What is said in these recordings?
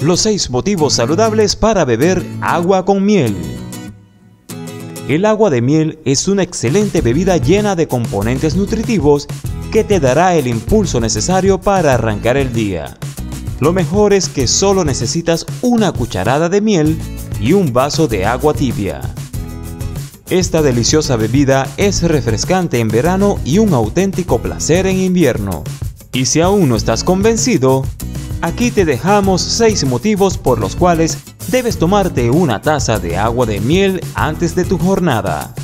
Los 6 motivos saludables para beber agua con miel. El agua de miel es una excelente bebida llena de componentes nutritivos que te dará el impulso necesario para arrancar el día. Lo mejor es que solo necesitas una cucharada de miel y un vaso de agua tibia. Esta deliciosa bebida es refrescante en verano y un auténtico placer en invierno. Y si aún no estás convencido, aquí te dejamos 6 motivos por los cuales debes tomarte una taza de agua de miel antes de tu jornada.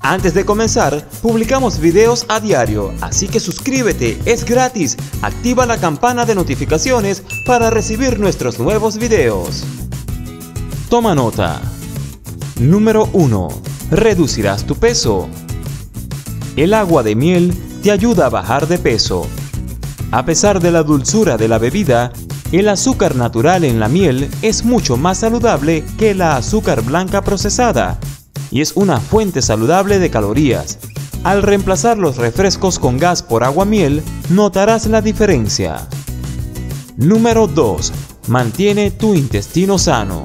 Antes de comenzar, publicamos videos a diario, así que suscríbete, es gratis. Activa la campana de notificaciones para recibir nuestros nuevos videos. Toma nota. Número 1 reducirás tu peso. El agua de miel te ayuda a bajar de peso. A pesar de la dulzura de la bebida, el azúcar natural en la miel es mucho más saludable que la azúcar blanca procesada y es una fuente saludable de calorías. Al reemplazar los refrescos con gas por agua miel, notarás la diferencia. Número 2. Mantiene tu intestino sano.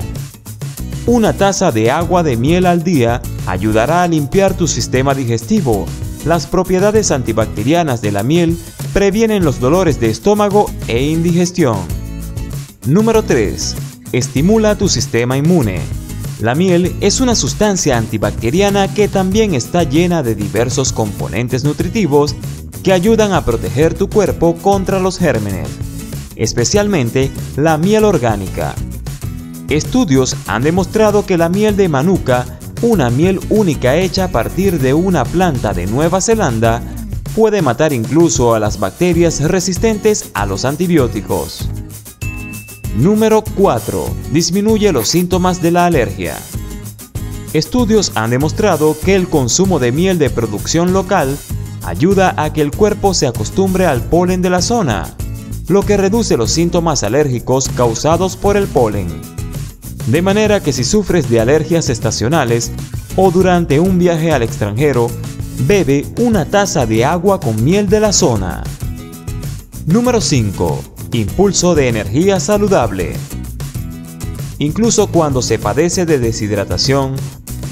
Una taza de agua de miel al día ayudará a limpiar tu sistema digestivo. Las propiedades antibacterianas de la miel previenen los dolores de estómago e indigestión. Número 3. Estimula tu sistema inmune. La miel es una sustancia antibacteriana que también está llena de diversos componentes nutritivos que ayudan a proteger tu cuerpo contra los gérmenes, especialmente la miel orgánica. Estudios han demostrado que la miel de manuka una miel única hecha a partir de una planta de Nueva Zelanda puede matar incluso a las bacterias resistentes a los antibióticos. Número 4. Disminuye los síntomas de la alergia. Estudios han demostrado que el consumo de miel de producción local ayuda a que el cuerpo se acostumbre al polen de la zona, lo que reduce los síntomas alérgicos causados por el polen. De manera que si sufres de alergias estacionales o durante un viaje al extranjero, bebe una taza de agua con miel de la zona. Número 5. Impulso de energía saludable. Incluso cuando se padece de deshidratación,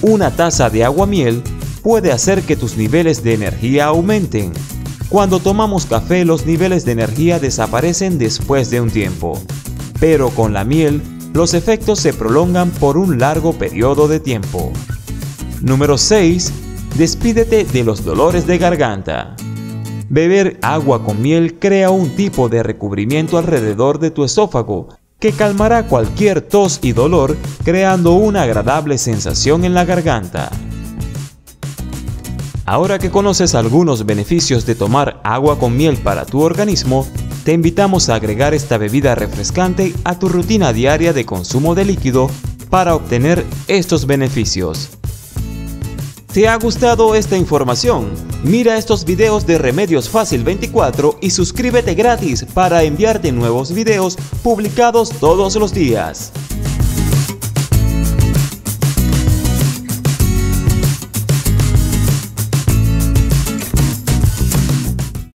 una taza de agua miel puede hacer que tus niveles de energía aumenten. Cuando tomamos café los niveles de energía desaparecen después de un tiempo, pero con la miel los efectos se prolongan por un largo periodo de tiempo. Número 6. Despídete de los dolores de garganta. Beber agua con miel crea un tipo de recubrimiento alrededor de tu esófago que calmará cualquier tos y dolor creando una agradable sensación en la garganta. Ahora que conoces algunos beneficios de tomar agua con miel para tu organismo, te invitamos a agregar esta bebida refrescante a tu rutina diaria de consumo de líquido para obtener estos beneficios. ¿Te ha gustado esta información? Mira estos videos de Remedios Fácil 24 y suscríbete gratis para enviarte nuevos videos publicados todos los días.